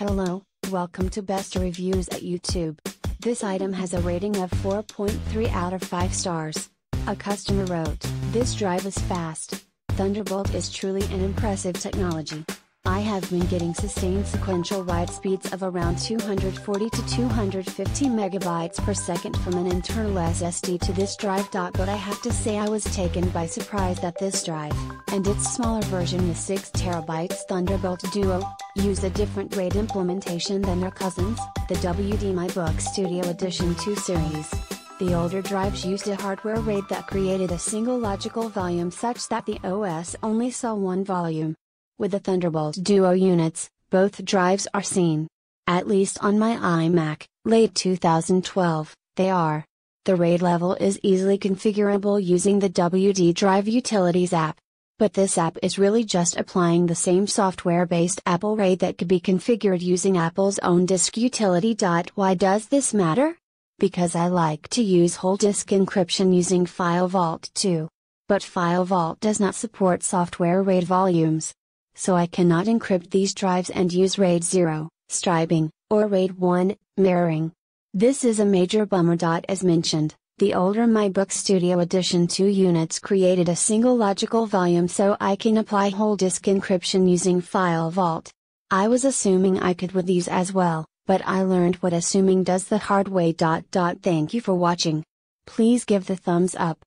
Hello, welcome to Best Reviews at YouTube. This item has a rating of 4.3 out of 5 stars. A customer wrote, This drive is fast. Thunderbolt is truly an impressive technology. I have been getting sustained sequential write speeds of around 240 to 250 megabytes per second from an internal SSD to this drive. But I have to say I was taken by surprise that this drive, and its smaller version with 6 terabytes Thunderbolt Duo, use a different RAID implementation than their cousins, the WD My Book Studio Edition 2 series. The older drives used a hardware RAID that created a single logical volume such that the OS only saw one volume. With the Thunderbolt Duo units, both drives are seen. At least on my iMac, late 2012, they are. The RAID level is easily configurable using the WD Drive Utilities app. But this app is really just applying the same software based Apple RAID that could be configured using Apple's own disk utility. Why does this matter? Because I like to use whole disk encryption using File Vault 2. But File Vault does not support software RAID volumes so I cannot encrypt these drives and use RAID 0, striping, or RAID 1, mirroring. This is a major bummer. Dot as mentioned, the older My Book Studio Edition 2 units created a single logical volume so I can apply whole disk encryption using File Vault. I was assuming I could with these as well, but I learned what assuming does the hard way. Dot dot. Thank you for watching. Please give the thumbs up.